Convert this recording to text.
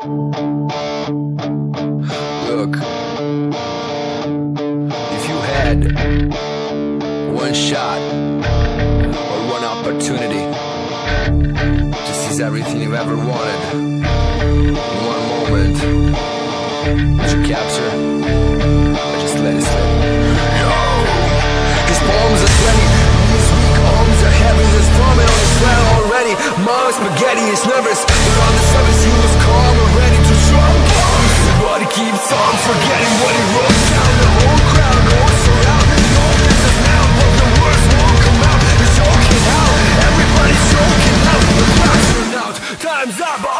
Look, if you had one shot or one opportunity to seize everything you've ever wanted in one moment, would you capture or just let it slip? Yo, his palms are sweaty, his weak arms are heavy, there's vomit on his sweat already. Mom's spaghetti is nervous, but on the time's up,